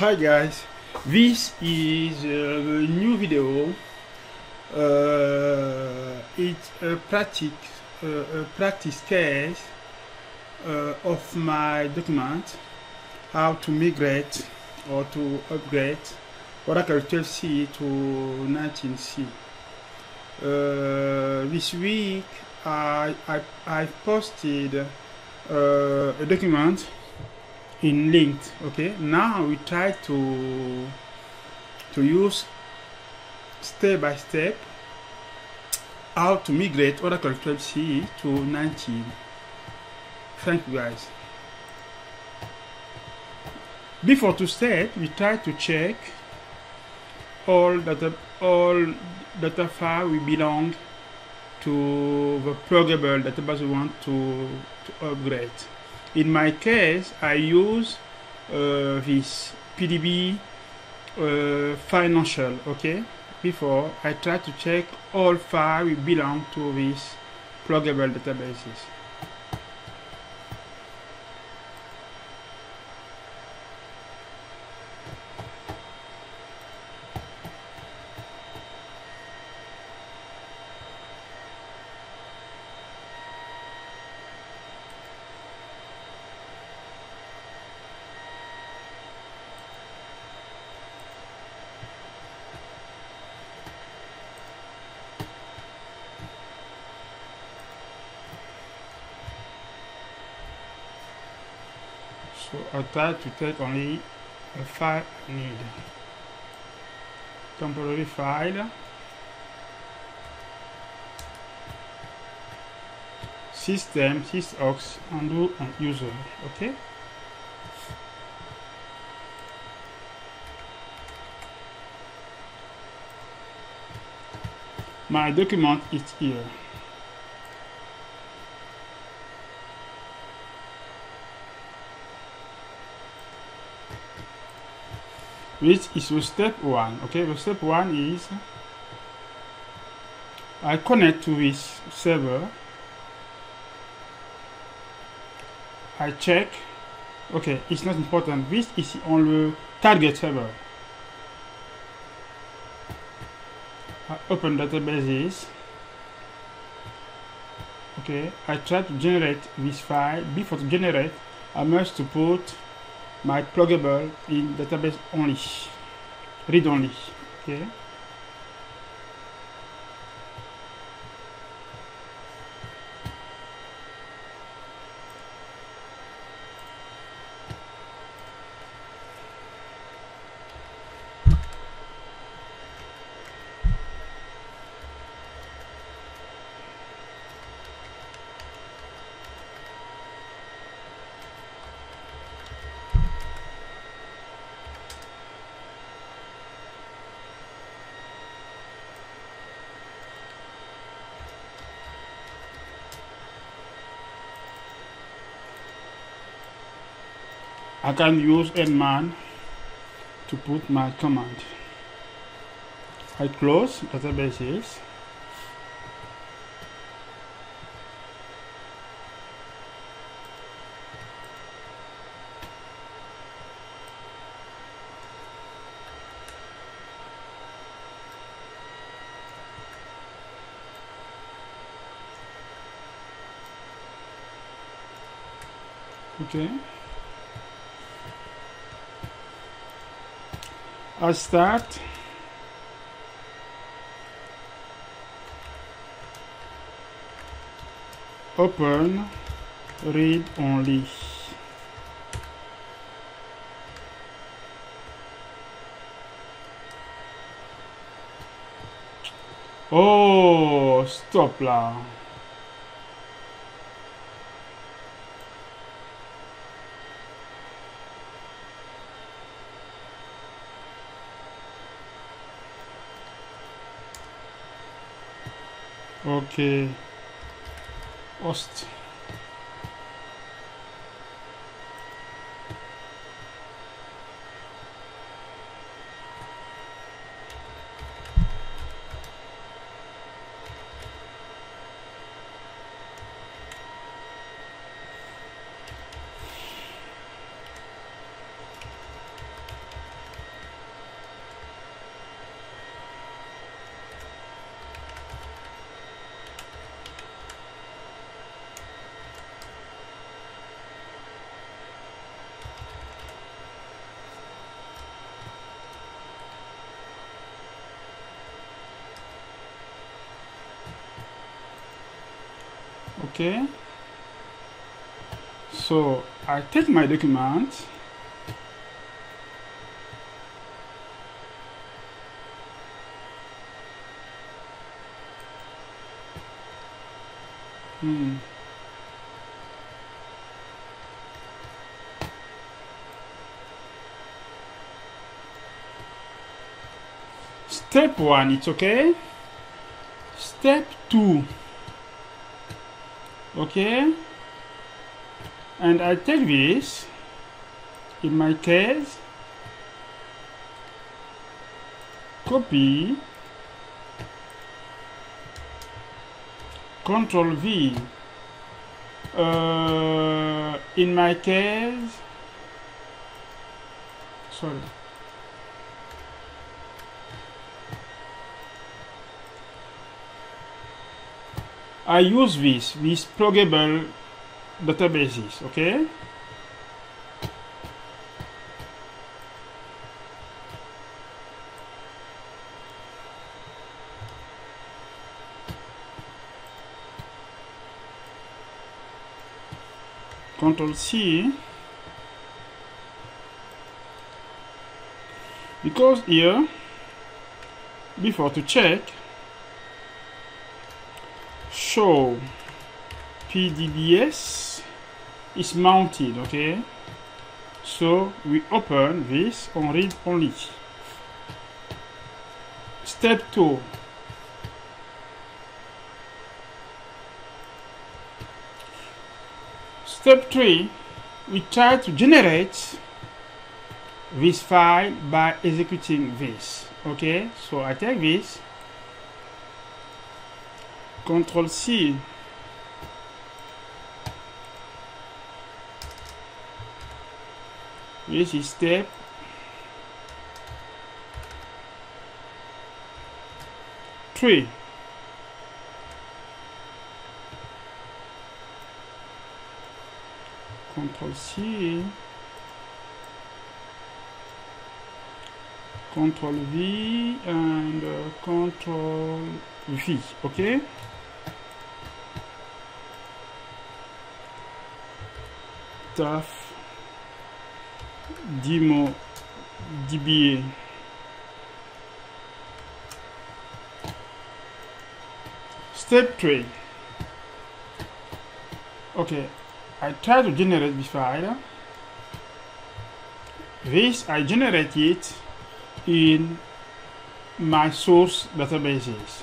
Hi guys, this is a new video. Uh, it's a practice, uh, a practice case uh, of my document, how to migrate or to upgrade Oracle 12c to 19c. Uh, this week I, I, I posted uh, a document in linked okay? Now we try to to use step by step how to migrate Oracle 12c to 19 thank you guys. Before to start we try to check all data all data file we belong to the pluggable database we want to, to upgrade in my case, I use uh, this PDB uh, financial, okay? Before, I try to check all files belong to this pluggable databases. So I try to take only a file need. Temporary file. System, sysaux, undo and user. Okay. My document is here. Which is the step one okay? The step one is I connect to this server. I check. Okay it's not important. This is on the target server? I open databases. Okay I try to generate this file. Before to generate I must to put my pluggable in database only. Read only. Okay? I can use Edman to put my command. I close databases. Okay. I start. Open. Read only. Oh stop là ok host okay. So I take my document. Hmm. step one it's okay? Step two okay. And I take this in my case copy control V uh, in my case sorry I use this, these pluggable databases, okay? Control C because here before to check show. PDBS is mounted okay? So we open this on read only. Step 2 step 3 we try to generate this file by executing this okay? So I take this Control C. This is step. Three. Control C. Control V and uh, Control V. Okay. Demo dba step 3 okay I try to generate this file. This I generate it in my source databases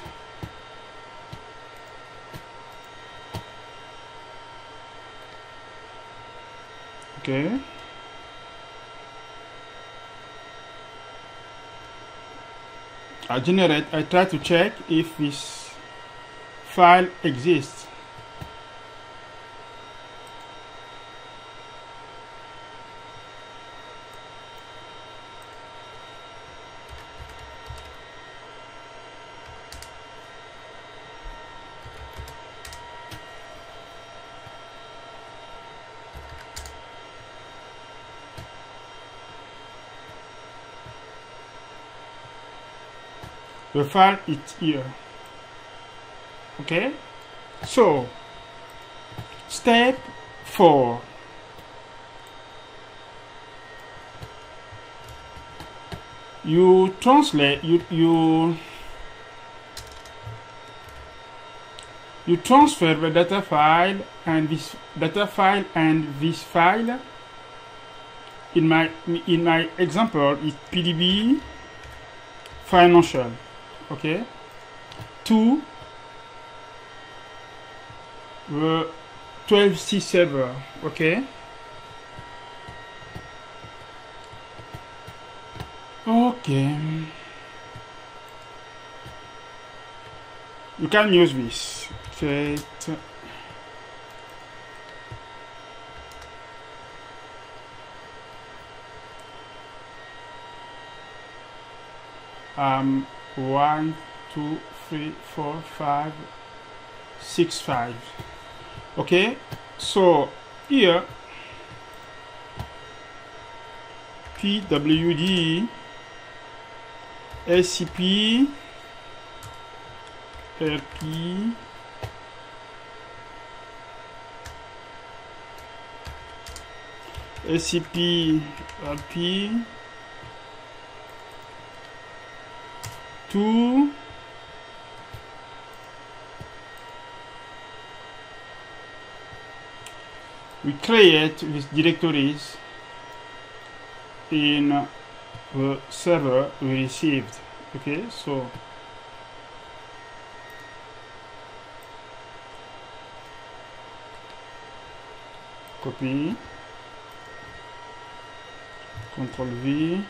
okay Generate I try to check if this file exists the file is here. Okay? So step 4 you translate you you you transfer the data file and this data file and this file. In my in my example is pdb financial okay to the 12c server okay okay you can use this. Okay um one two three four five six five. Okay? So here pwd scp rp scp rp 2 we create these directories in the server we received okay? So copy control V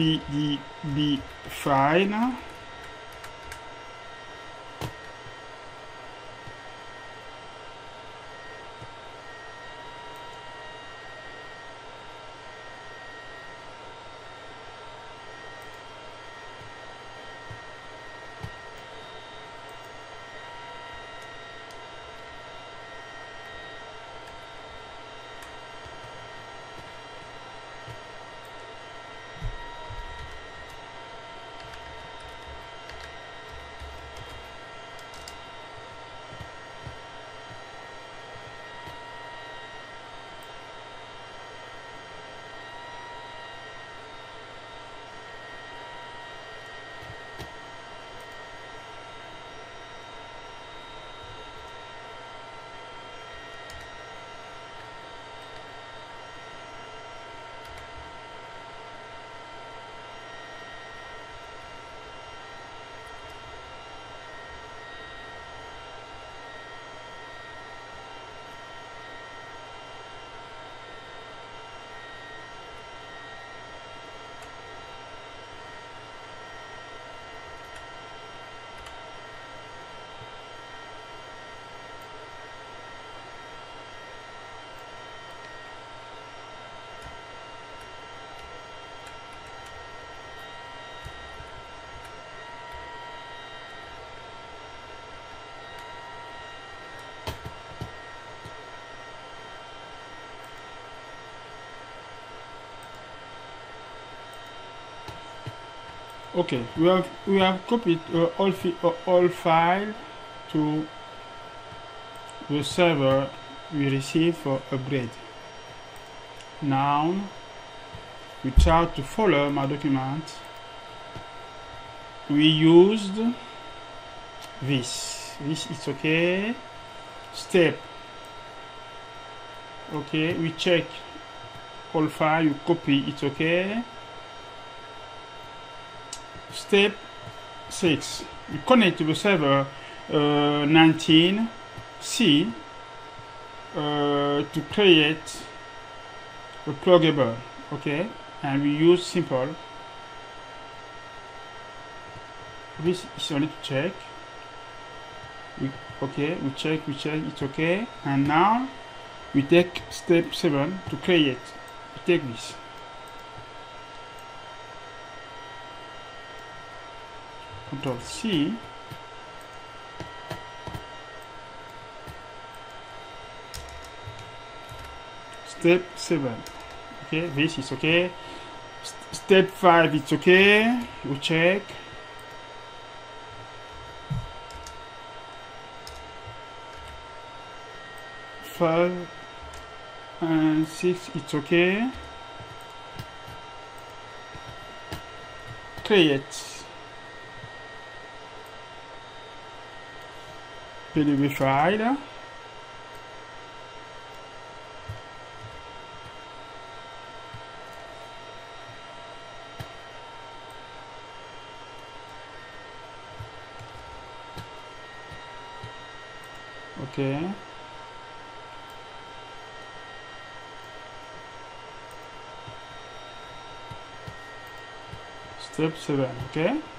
pdb file okay we have we have copied uh, all uh, all file to the server we receive for upgrade. Now we try to follow my document. We used this. This is okay. Step. Okay we check all file you copy it's okay Step 6. You connect to the server uh, 19C uh, to create a pluggable, okay? And we use simple. This is only to check. We, okay, we check, we check, it's okay. And now we take step 7 to create. We take this. Control C step 7 okay this is okay. St step 5 it's okay. We check. Five and six it's okay. Create PDB file okay step 7 okay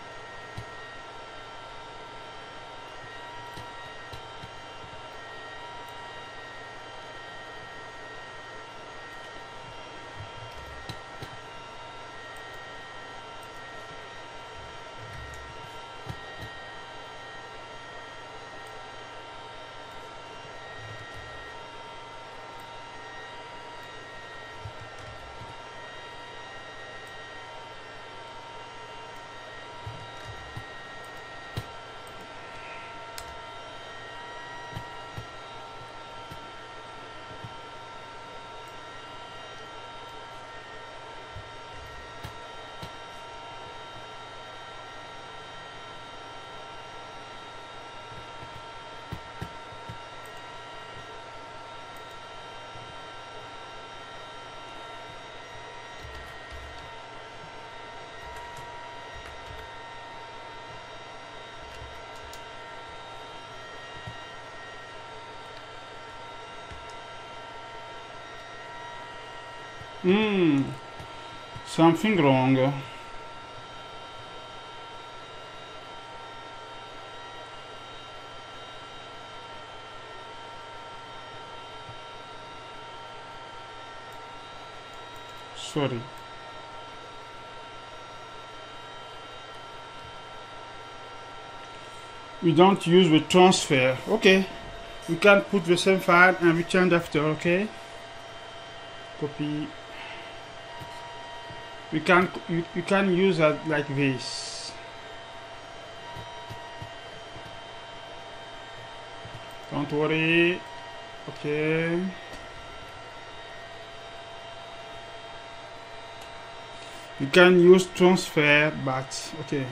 Hmm, something wrong. Sorry. We don't use the transfer. Okay. We can put the same file and return after, okay? Copy. We can you, you can use it like this. Don't worry. Okay. You can use transfer, but okay.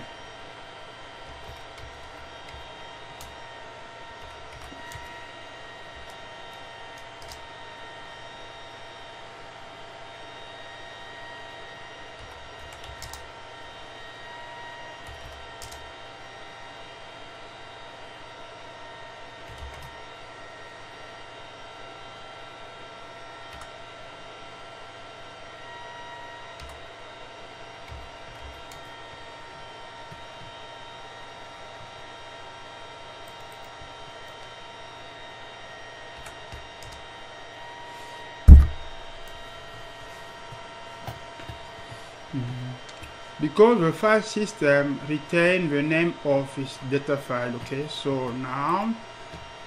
Because the file system retain the name of its data file okay? So now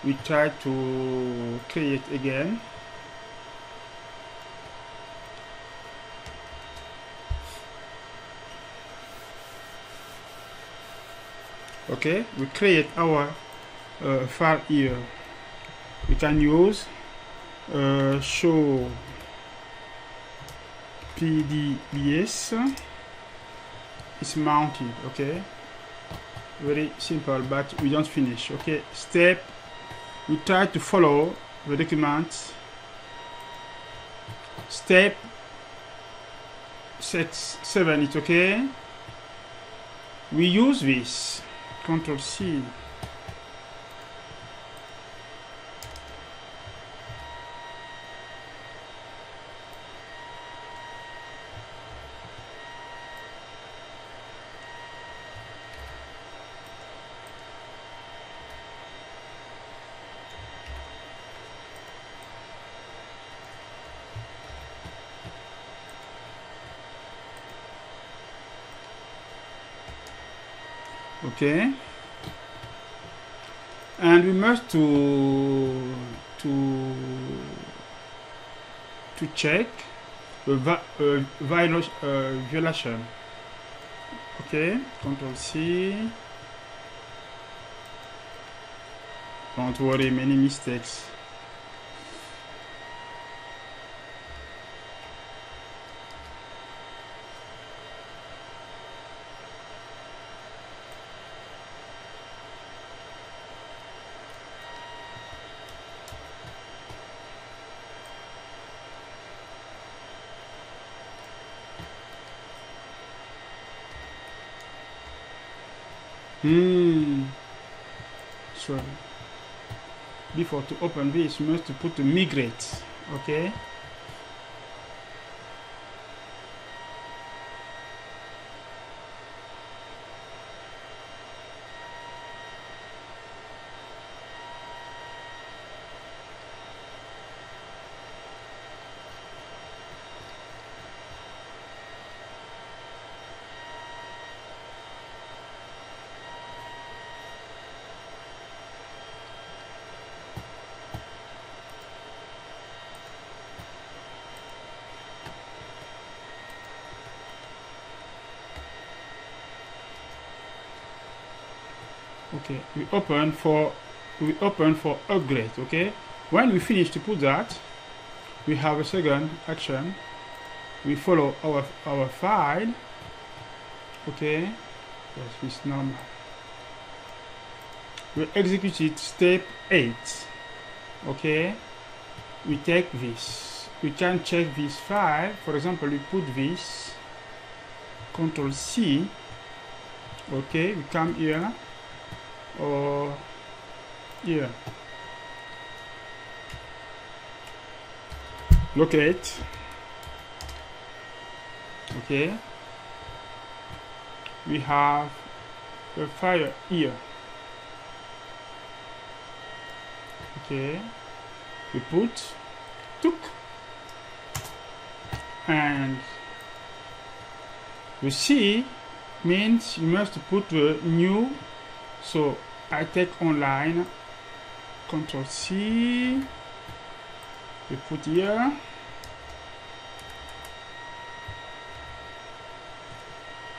we try to create again. Okay we create our uh, file here. We can use uh, show pdbs is mounted okay very simple but we don't finish okay step we try to follow the document step set 7 it's okay we use this control C okay and we must to to to check the va uh, violation, uh, violation. Okay control C. Don't worry many mistakes Sorry. Before to open this, you must to put to migrate. Okay. Okay we open for we open for upgrade okay? When we finish to put that we have a second action. We follow our our file okay? Yes this normal. We execute it step 8 okay? We take this. We can check this file. For example we put this control C okay? We come here or here locate okay. We have the fire here okay. We put took and you see means you must put the new so I take online control C we put here.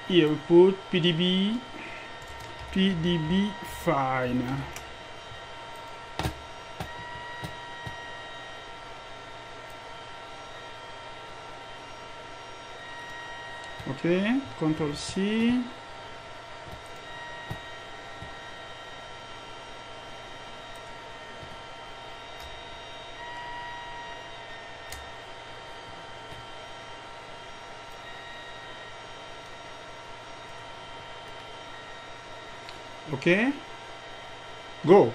Here we put pdb pdb fine okay control c okay. Go.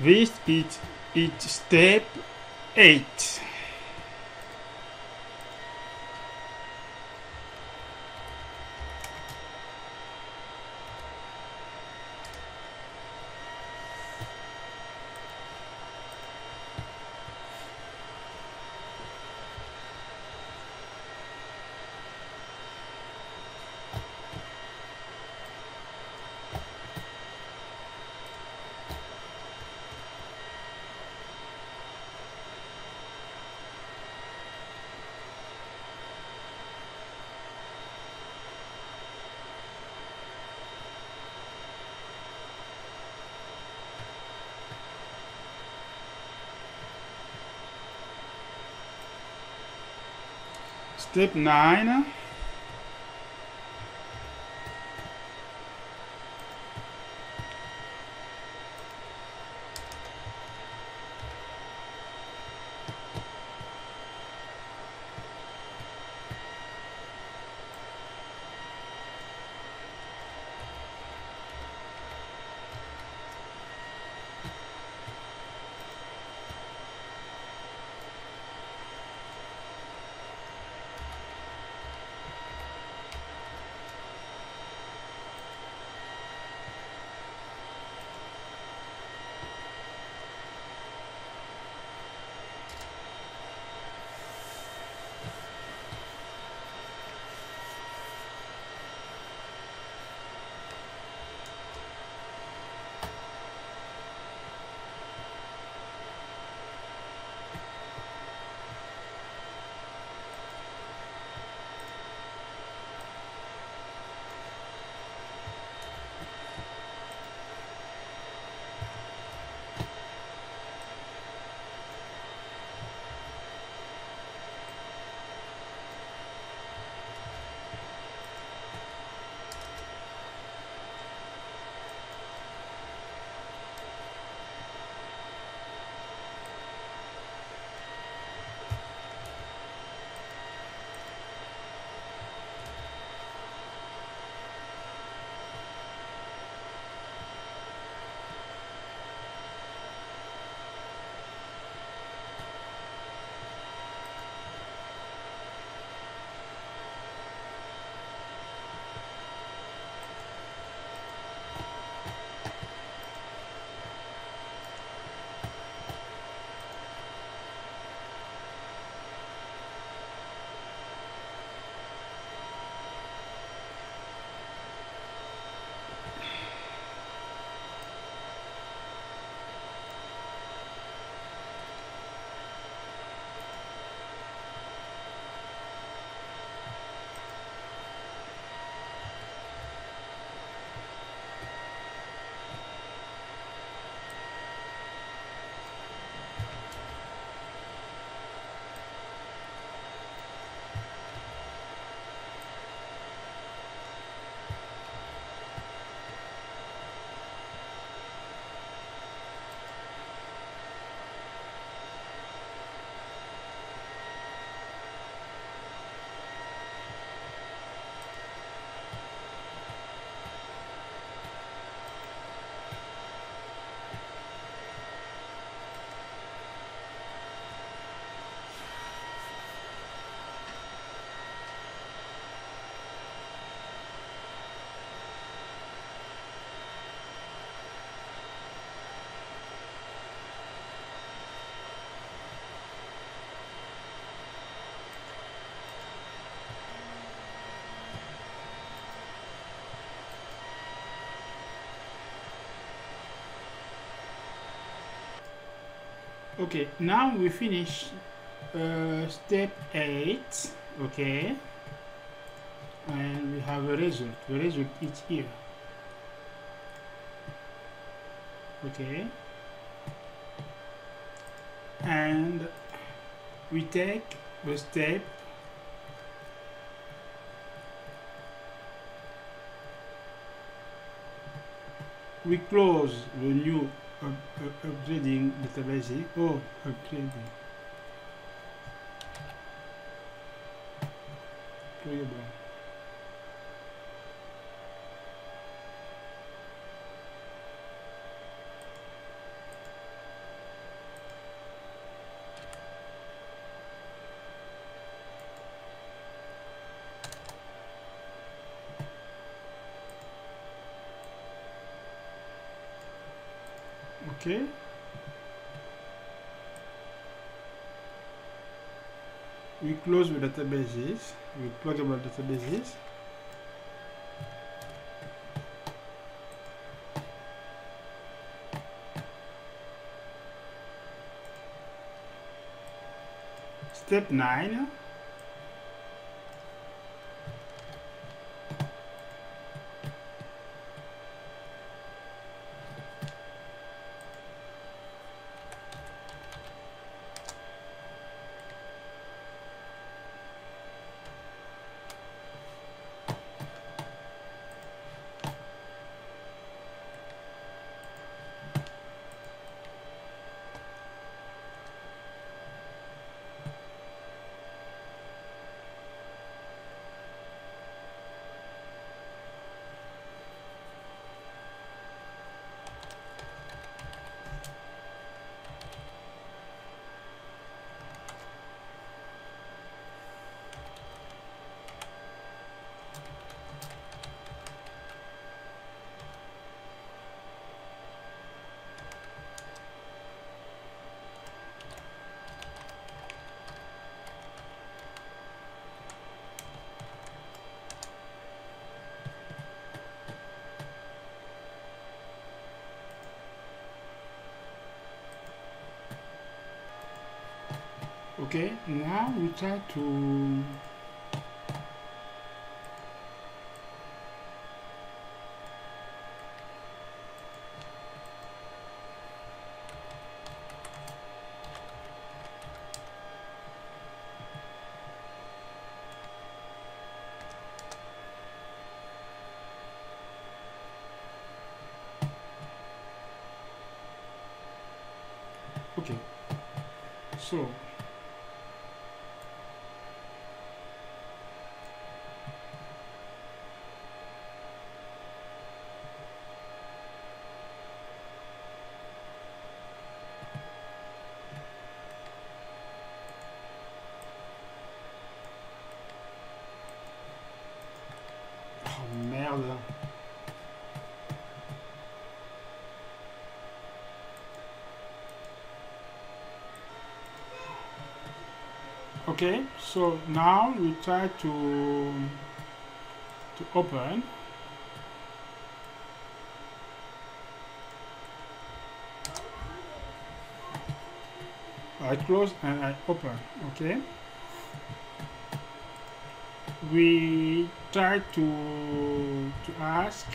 This is it step 8 step 9 okay now we finish uh, step 8 okay? And we have a result. The result is here. Okay? And we take the step we close the new up, up, upgrading database oh upgrading Incredible. Okay. We close the databases. We with pluggable databases. Step 9 okay now we try to okay. So Oh merde. Okay, so now we try to to open. I close and I open. Okay. We try to to ask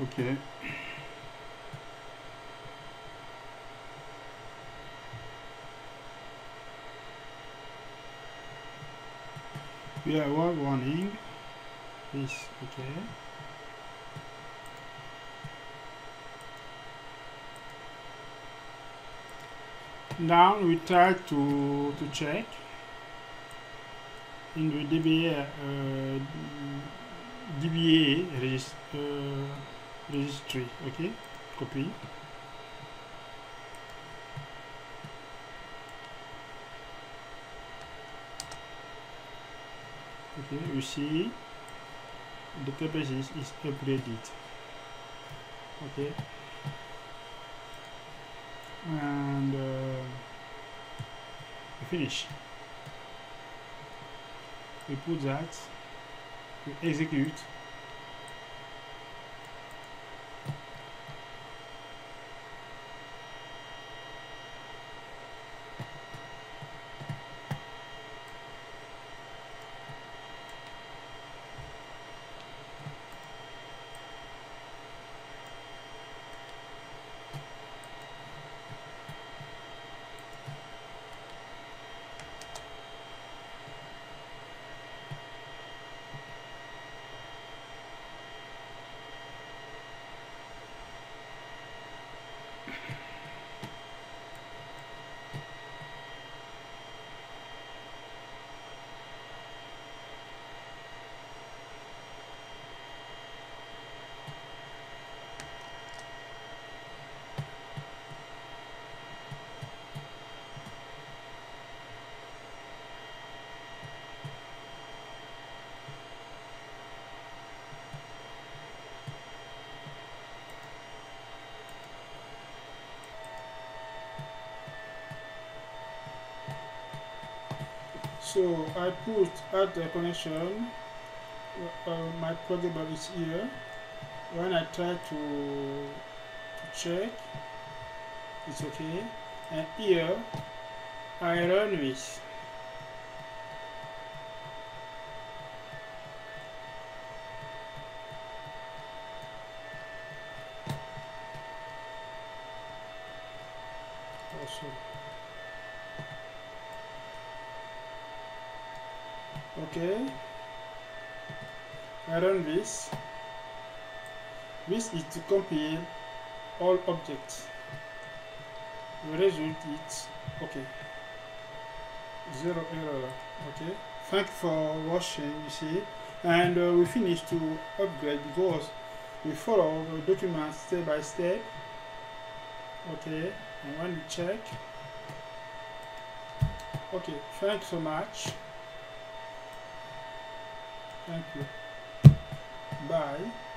Ok. We are all running. This, ok. Now we try to, to check in the DBA, uh, DBA uh, registry okay copy. Okay you see the database is, is upgraded. Okay. And uh, finish. We put that we execute so I put add the connection uh, my pluggable is here when I try to to check it's okay. And here I run with I run this this is to compile all objects. The result is okay. Zero error. Okay. Thank for watching you see. And uh, we finish to upgrade because we follow the document step by step. Okay. And when we check. Okay. Thanks so much. Thank you. Bye.